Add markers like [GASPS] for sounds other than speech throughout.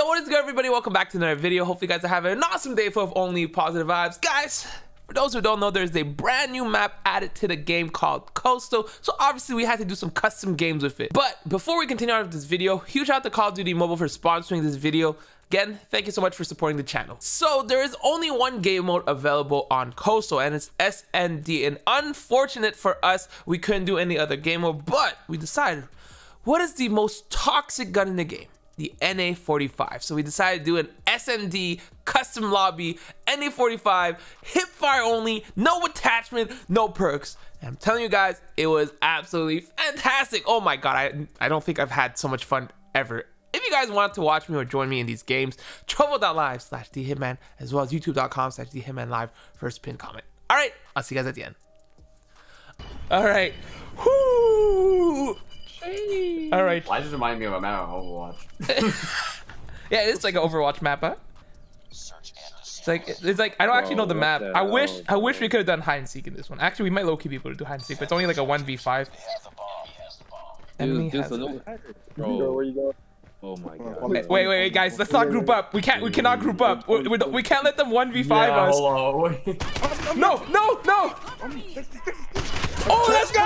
Yo, what is good, everybody? Welcome back to another video. Hopefully, you guys are having an awesome day full of only positive vibes. Guys, for those who don't know, there's a brand new map added to the game called Coastal. So obviously, we had to do some custom games with it. But before we continue on with this video, huge shout out to Call of Duty Mobile for sponsoring this video. Again, thank you so much for supporting the channel. So there is only one game mode available on Coastal and it's SND. And unfortunate for us, we couldn't do any other game mode, but we decided, what is the most toxic gun in the game? The NA45. So we decided to do an SND custom lobby, NA45, hip fire only, no attachment, no perks. And I'm telling you guys, it was absolutely fantastic. Oh my god, I, I don't think I've had so much fun ever. If you guys want to watch me or join me in these games, trovo.live slash dHitman as well as youtube.com slash thehitmanlive first pin comment. All right, I'll see you guys at the end. All right. Whoo! All right. Why does it remind me of a map of Overwatch? [LAUGHS] [LAUGHS] yeah, it's like an Overwatch map, huh? It's like it's like I don't actually know the map. I wish I wish we could have done hide and seek in this one. Actually, we might low key be able to do hide and seek, but it's only like a one v five. Dude, dude, so no, bro. Where you go? Oh my god. Wait, wait, wait, guys, let's not group up. We can't, we cannot group up. We, we, we can't let them one v five yeah, us. hold on, wait. [LAUGHS] No, no, no. Oh, let's go!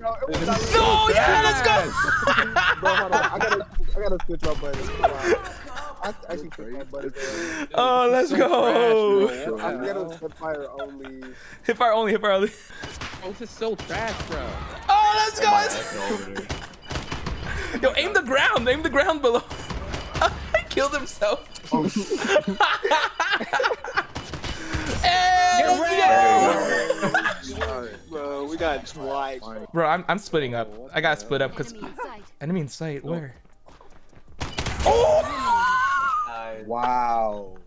No, yeah, let's go! Bro, hold on. I gotta, I gotta switch my buttons. Come on. I actually switch my buttons. Oh, let's go! I'm gonna hip fire only. Hip fire only, hip fire only. Oh, this is so trash, bro. Oh, let's go! Oh my let's- ex over there. Yo, aim the ground, aim the ground below. [LAUGHS] he killed himself. Oh, hey, [LAUGHS] Bro, we got twice. Bro, I'm, I'm splitting up. I gotta split up because Enemy in sight. [GASPS] enemy in sight. Where? Oh! Wow. [GASPS]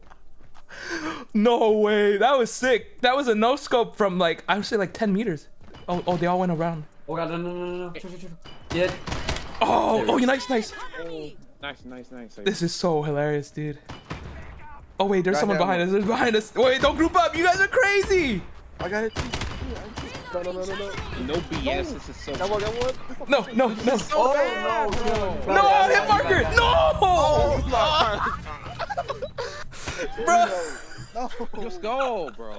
No way. That was sick. That was a no scope from like I would say like 10 meters. Oh, oh, they all went around. Oh god, no, no, no, no. Yeah. Oh, oh, you nice, oh, nice. Nice, nice, nice. This is so hilarious, dude. Oh wait, there's Right someone there, behind us. There's behind us. Wait, don't group up. You guys are crazy. I got it. No, no, no, no, no. no BS. This is so. That one, that one. No, no, no. Oh, no, bro. No, hit marker. Oh, No. Bro. No. Let's oh, go, bro.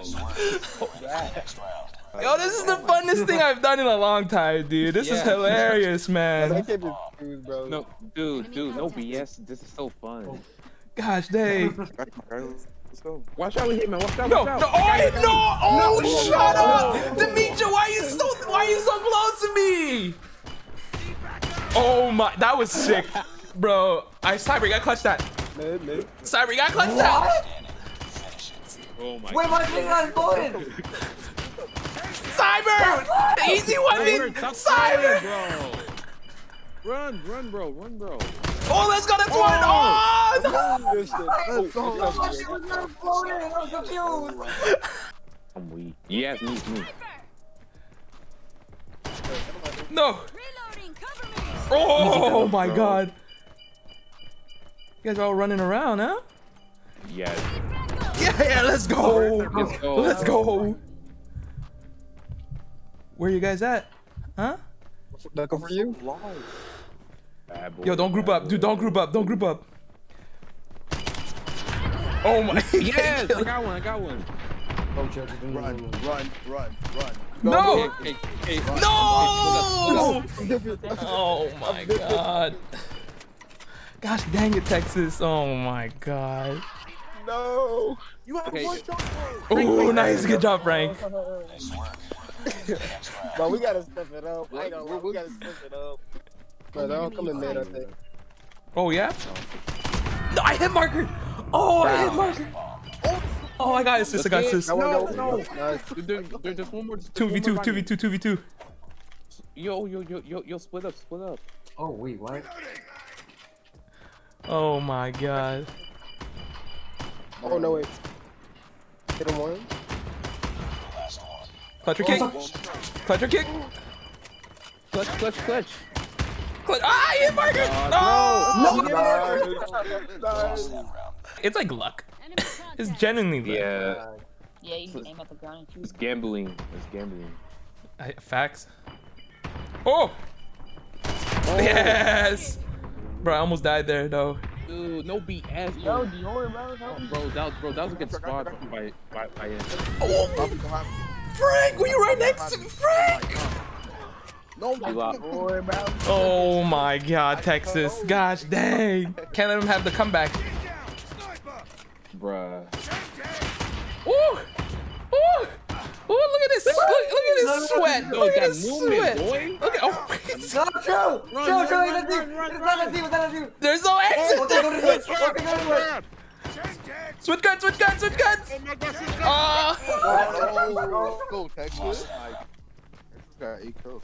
Yo, this is the funnest thing I've done in a long time, dude. This is hilarious, man. That can't be confused, bro. No, dude, dude, no BS. This is so fun. Gosh, dang. Let's go. Watch out with him, man. Watch out. No, watch out. no, oh, no, oh, shut up, Demetra. Why are you so, why are you so close to me? Oh my, that was sick, bro. I cyber, you gotta clutch that. Man, man. Cyber, you gotta clutch that. Oh my Wait, my thing got exploded. Cyber, easy one. Cyber, Cyber. Run, run, bro, run, bro. Oh, let's go. That's one. Oh. oh, no. Good shit. Let's go. My shit was. I was confused. I'm weak. Yes, me, me. no. Reloading, cover me. Oh my god. You guys are all running around, huh? Yes. Yeah, yeah, let's go. Let's go. Let's go. Where you guys at? Huh? That go for you? Bad boy, Yo, don't group bad up. Dude, don't group up. Don't group up. Oh my. [LAUGHS] Yes, I [LAUGHS] got one. I got one. Run, run, run, run. No! Hey, hey, hey. No! [LAUGHS] Oh my god. Gosh dang it, Texas. Oh my god. No. You have Okay. one shot. Oh, nice. Good job, Frank. But we gotta step it up. I know, we gotta step it up. Bro, they don't come in mid, I think. Oh, yeah? No, I hit marker. Oh, I hit marker. Oh, I got assist. I got assist. That one, No, no. one. Nice. There, there, there's one more. 2v2, 2v2, 2v2. Yo, yo, yo, yo, yo, split up, split up. Oh wait, what? Oh my god. Oh, no, wait. Hit him one. Clutcher oh. kick. Clutcher kick. Clutch, clutch, clutch. Clutch. Ah, I hit marker. No. Nice. Nice. It's like luck. It's genuinely luck. Yeah, Yeah, you can aim at the ground and it's gambling. It's gambling. I, facts. Oh! Yes! Bro, I almost died there, though. Dude, no BS, Yo, bro. Dior, bro. help me. Bro, that was, bro, that was a good spot by, by, by it. Probably gonna Frank, were you right next to me, Frank? No, You lost. Dior, bro. Oh my God, Texas. Gosh dang. Can't let him have the comeback. Bruh. Ooh, ooh, ooh! Look at this! Look, look at this sweat! Look at that this sweat! Look at oh, [LAUGHS] a team, it's not a team! there's no exit. Okay, go to the switch! [LAUGHS] Okay, go to the switch! Switch guns, switch guns, switch guns. Oh, Oh, go, ah. Texas. Like, Texas got eight kills.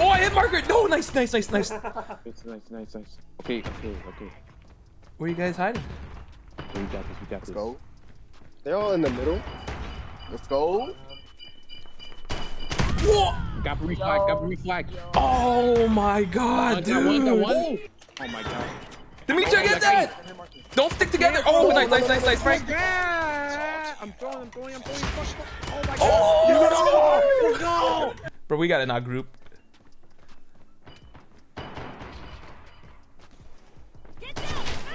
oh! I hit marker. No, nice, nice, nice, nice. [LAUGHS] Nice, nice, nice, nice. Okay, okay, okay. Where are you guys hiding? We got this, we got Let's this. go. They're all in the middle. Let's go. Whoa! Got free flag, got free flag. Oh my God, One, got one, got dude! one. Oh my god. Demetri, get oh that! Don't stick together. Oh, nice, nice, nice, nice, Frank. Oh yeah! I'm throwing, I'm throwing, I'm throwing. Fuck, fuck. Oh my god. Oh! Bro, we got in our group.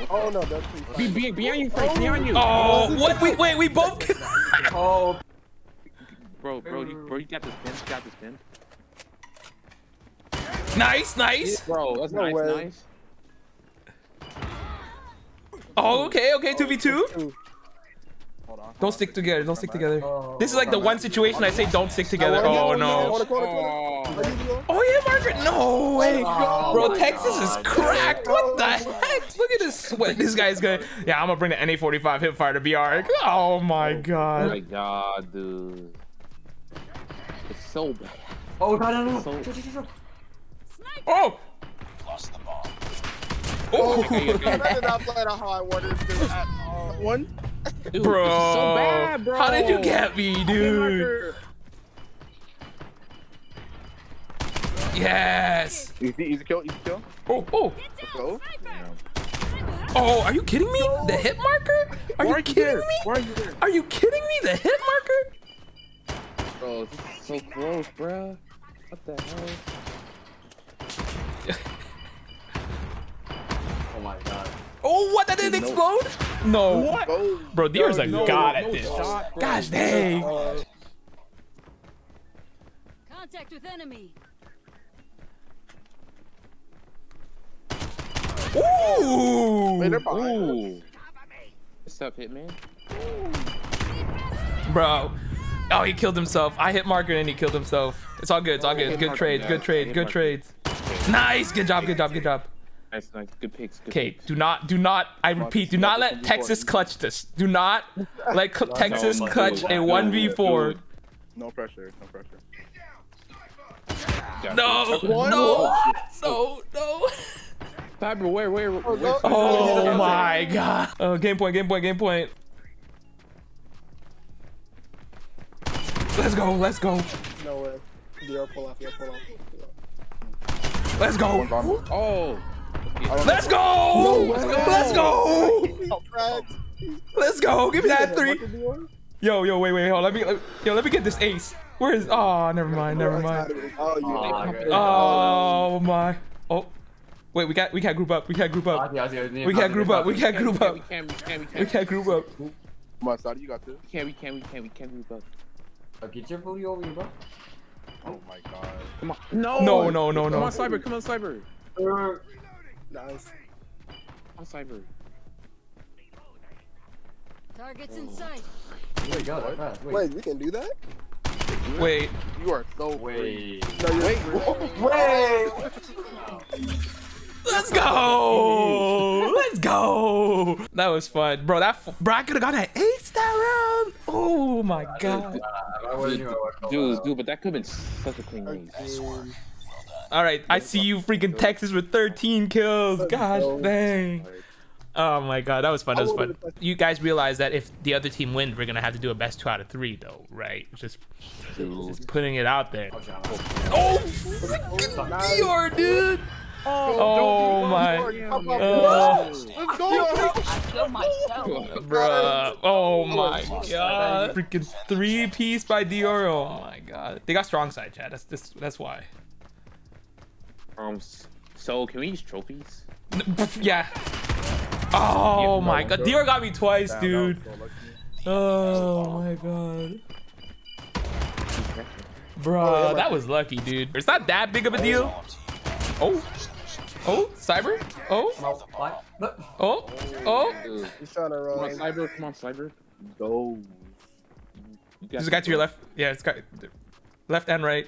Oh no, that's be, be, behind you, oh, behind you. Oh, what? Wait, wait, we both. [LAUGHS] oh. Bro, bro, you, bro, you got this pin. You got this pin. Nice, nice. Bro, that's no nice, way. nice. Oh, okay, okay, 2v2. Don't stick together. Don't stick together. Oh. This is like the one situation I say don't stick together. Oh no. Oh, Oh yeah, Margaret. No way. Oh Bro, Texas is cracked. What the heck? Look at this sweat. This guy's good. Yeah, I'm gonna bring the NA45 hipfire to BR. Oh my oh my god. god, dude. It's so bad. oh, no, no, no. So- Chill, chill, chill, chill. Oh. [LAUGHS] Oh, Okay, okay. I did not play the how I wanted to at all. One. Dude, bro. this is so bad, bro. How did you get me, dude? Yes. Easy, easy kill, easy kill. Oh, oh, Let's go. oh! Are you kidding me? The hit marker? Are you kidding me? Why are you there? Are you kidding me? The hit marker? Bro, this is so close, bro. What the hell? Oh, what? That didn't No. explode? No. What? Go. Bro, Dior's a No, god no at this. shot. Gosh dang. Contact with enemy. Ooh. wait, they're behind us. Ooh. What's up, Hitman? Bro. Oh, he killed himself. I hit marker and he killed himself. It's all good. It's all good. Good marker, trades. Good trades. Good marker. trades. Nice. Good job. Good job. Good job. Nice, nice. Good picks. Okay, do not, do not, I repeat, do not let Texas clutch this. Do not [LAUGHS] let cl- Texas my clutch a 1v4. No pressure, no pressure. No, no, no, no. Cyber, where, where, where? Oh, oh my god. Oh, game point, game point, game point. Let's go, let's go, No way. DR pull off, DR pull off. let's go. Oh. Let's go, way. let's go, Oh, Brad. let's go. Give me that three. what the deal? Yo, yo, wait, wait, hold. Let me, let, yo, let me get this ace. Where is? Oh, never mind, never mind. Oh, you. Oh, They- good. My. Oh, wait, we got, we can't group up. We can't group up. see, I see, I see. We can't group up. We can't group up. we can't, we can't, we We can't. can't group up. Come on, Sadie, you got this. We can't, we can't, we can't, we can't, group up. Uh, Get your booty over here, bro. Oh my god. Come on. No. No, no, no, Come on, Cyber. Come on, Cyber. Nice. Come on, Cyber. Targets in oh. sight. Wait, go that. Wait. Wait, we can do that? Wait. You are so Wait. No, you're Wait. Let's go. Let's go. That was fun, bro. That f- bro, I could have got an ace that round. Oh my god. I wasn't even aware. Dude, dude, but that could have been such a clean race. All right, I see you, freaking Texas with 13 kills. Gosh dang. Oh my god, that was fun. That was fun. You guys realize that if the other team wins, we're gonna have to do a best two out of three, though, right? Just, just putting it out there. Oh, freaking Dior, dude. Oh my. Uh, Let's go. I killed myself. Bruh. Oh my god. Freaking three piece by Dior. Oh my god. They got strong side, chat. That's this. That's why. Um, so can we use trophies? [LAUGHS] Yeah. Oh Yeah, my no, god, bro. Dior got me twice, Damn, dude. that so. Oh my god. Bruh, that was lucky, dude. It's not that big of a deal. Oh. Oh, cyber. Oh. No, what? No. Oh. Oh. He's trying to Come on. Cyber. Come on, Cyber. Go. There's a guy to your left. Yeah, it's got left and right.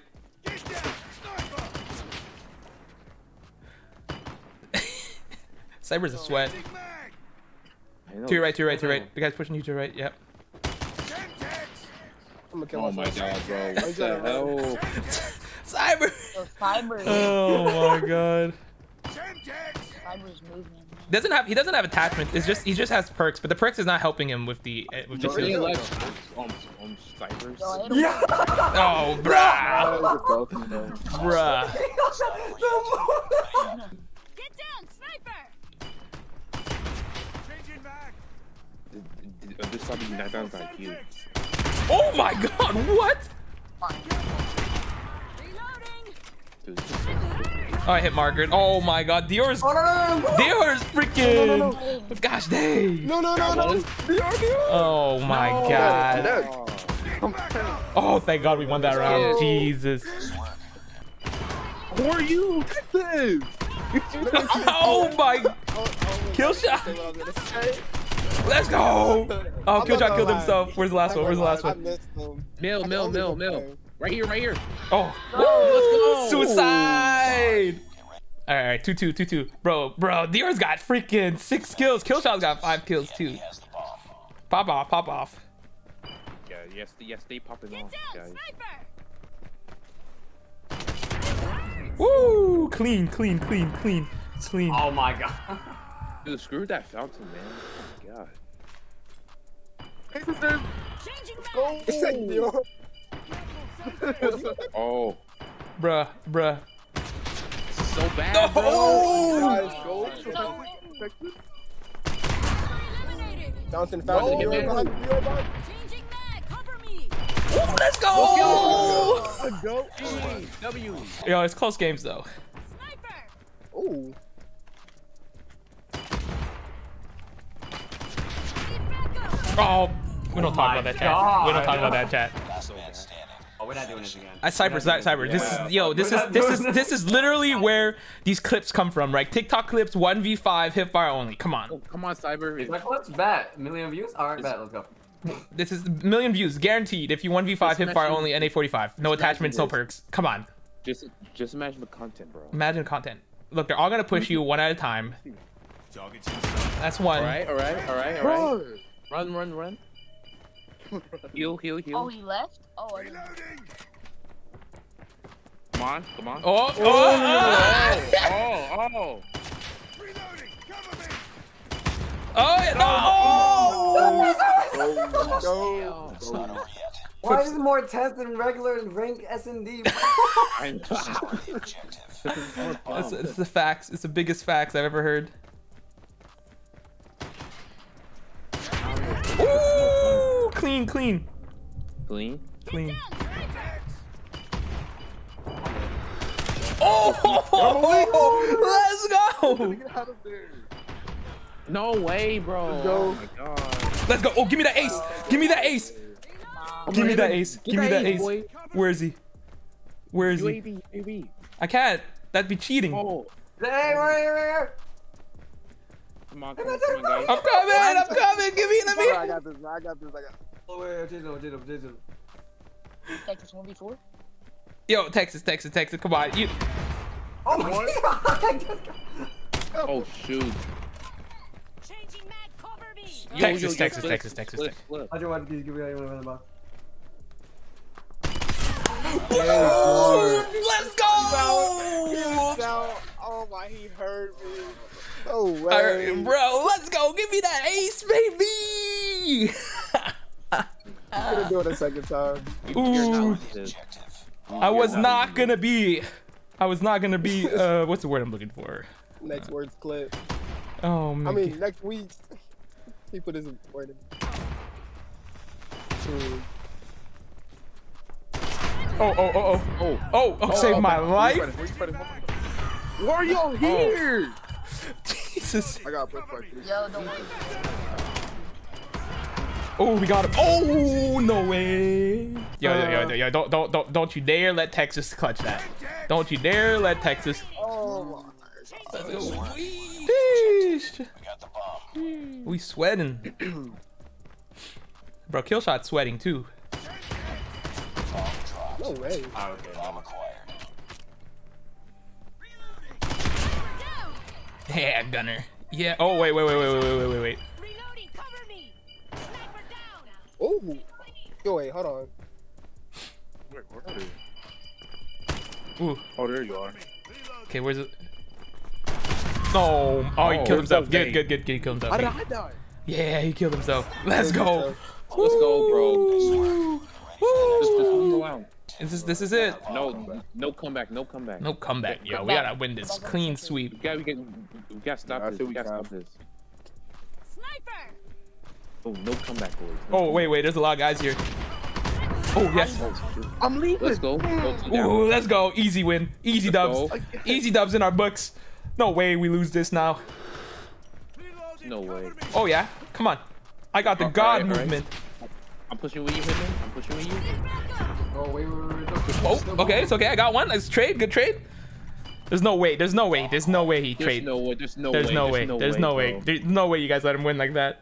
Cyber's a sweat. To your right, to your right, to your right. The guy's pushing you to your right. Yep. I'm kill [LAUGHS] [LAUGHS] Oh my god, bro. What He's the trying hell? Cyber. The fiber. Oh my god. Fiber's moving. Doesn't have he doesn't have attachments. It's just he just has perks, but the perks is not helping him with the uh, with the Three shield. left. Um, um, Cybers. Bro, I hit him. Yeah. [LAUGHS] Oh, bruh, Just go from there. bruh. Get down, sniper! This probably not down by you. Oh my god, what? Dude, Oh, I hit Margaret. Oh my god, Dior's Oh, no, no, no, no. Dior's freaking. Gosh dang. No, no, no, no. Oh my god. Oh, thank God we won that round. Jesus. Who are you? Texas. [LAUGHS] Oh my. [LAUGHS] Kill shot. Let's go. [LAUGHS] Oh, Killshot killed himself. Where's the last one? Where's the last one? Mill, mill, mill, mill. Right here, right here. Oh. let's go. Suicide. All right, two two two two. Bro, bro, Dior's got freaking six kills. Killshot's got five kills too. Pop off, pop off. Yeah, yes, yes, they popping Get off, down, guys. sniper! Woo! Clean, clean, clean, clean, clean. Oh my god. Dude, screw that fountain, man. Oh my god. Changing mag! It's like Dior. Oh, Bruh, bruh. so bad, bro. Oh! Guys, go. Eliminated! Fountain, fountain. No. Dior behind Dior behind. Changing mag! Cover me! Let's go! Go. E, W. Yo, it's close games though. Sniper! Ooh. Oh, we don't Oh talk about that chat. We don't talk about that chat. Oh, we're not doing this again. I cyber, cyber. This Yeah. is yo. This We're is this is this is literally where these clips come from, right? TikTok clips, one v five, hip fire only. Come on, Oh, come on, Cyber. Is my clips bet? Million views? Alright, bet. Let's go. this is a million views guaranteed. If you one v five, hip fire only, NA forty five, no attachments, no perks. Come on, Just, just imagine the content, bro. imagine content. Look, they're all gonna push you one at a time. That's one. All right, all right, all right, all right. Run, run, run. [LAUGHS] heal, heal, heal. Oh, he left? Oh, I didn't. Come on, come on. Oh, oh, oh, oh, oh. oh, oh. oh. oh yeah, no! Ah, Go. Why is it more intense than regular rank S and D? [LAUGHS] I know. It's, it's the facts. It's the biggest facts I've ever heard. Clean, clean, Clean. clean. Oh, let's go! Get out of there. No way, bro. Go. Oh my god. Let's go! Oh, give me that ace! Give me that ace! Give me that ace! Give me that ace! boy. Where is he? Where is he? UAV, UAV. I can't. That'd be cheating. Oh, Hey, right here, right here. come on, come on, come on, guys. I'm coming! I'm coming! Give me the Bro, I got this. I got this. I got. Oh, wait, wait, Jason, Jason, Jason. Texas 1v4? Yo, Texas, Texas, Texas, come on. You. Oh my god! [LAUGHS] Oh shoot. Changing mag! Cover me! Yo, Texas, yo, yo, Texas, flip, Texas, Texas, flip, Texas. flip. I just want to give me one of the box. Let's go! Down. Oh my, he hurt me. No way. Alright, bro, let's go. Give me that ace, baby. I'm gonna do it a second time. Ooh, I was not gonna be. I was not gonna be. [LAUGHS] Uh, what's the word I'm looking for? Next word's clip. Oh man. I mean, next week. He put his word in. Hmm. oh, oh, oh, oh, Oh, oh, oh, save my life. Why are y'all here? Jesus [LAUGHS] Jesus. I got push for you. Yo, don't worry. Oh, we got him. Oh, no way. Yo, yo, yo, yo, uh, yo, don't, don't, don't, don't you dare let Texas clutch that. Don't you dare let Texas. Oh Sheesh. We sweating. Bro, Killshot sweating too. no way. Yeah, Gunner. Yeah. Oh, wait, wait, wait, wait, wait, wait, wait, wait, Oh. Yo, wait, hold on. Wait, where are you? Ooh. Oh, there you are. Okay, where's it? No. Oh, he Oh, killed himself. Good, good, good, good. He killed himself. How himself. did I die? Yeah, he killed himself. Let's go. Let's go, bro. Just, just Woo. go. This is this is it. No, no comeback, no comeback. No comeback, yo. We gotta win this clean We sweep. gotta, we gotta, we gotta stop I this. We we gotta stop this. Sniper. Oh, no comeback, boys. Oh wait, wait. There's a lot of guys here. Oh yes. I'm leaving. Let's go. go. Ooh, let's go. Easy win. Easy dubs. go. Easy dubs in our books. No way we lose this now. No way. Oh yeah. Come on. I got the Alright, God alright. movement. I'm pushing with you, Hitman. I'm pushing with you. Oh, wait, wait, wait, wait. Oh, okay. It's okay. I got one. Let's trade. Good trade. There's no way. There's no way. There's no way he There's trade. no way. There's no There's way. no way. There's no way. bro. There's no way you guys let him win like that.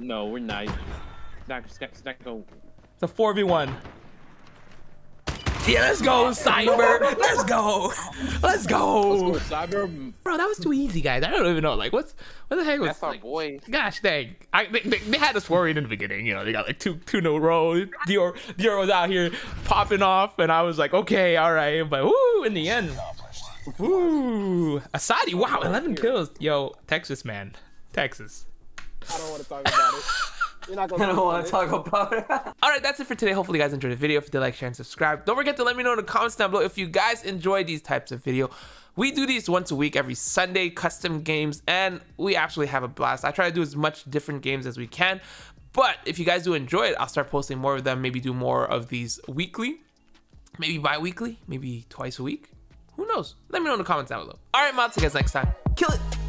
No, we're not. It's not, it's not, it's not going. It's a 4v1. Yeah, let's go, Cyber. Let's go. Let's go. Cyber, Bro, that was too easy, guys. I don't even know. Like, what's what the heck was that's our like, boy. Gosh dang. I, they, they, they had us worried in the beginning. You know, they got like two two in a row. Dior Dior was out here popping off, and I was like, okay, all right. But woo, in the end, woo, Asadi, wow, 11 kills. Yo, Texas man, Texas. I don't want to talk about it. You're not gonna [LAUGHS] I don't want to talk. about it. [LAUGHS] All right, that's it for today. Hopefully, you guys enjoyed the video. If you did, like, share, and subscribe. Don't forget to let me know in the comments down below if you guys enjoy these types of video. We do these once a week, every Sunday, custom games, and we actually have a blast. I try to do as much different games as we can. But if you guys do enjoy it, I'll start posting more of them. Maybe do more of these weekly, maybe bi-weekly, maybe twice a week. Who knows? Let me know in the comments down below. All right, I'll see you guys next time. Kill it.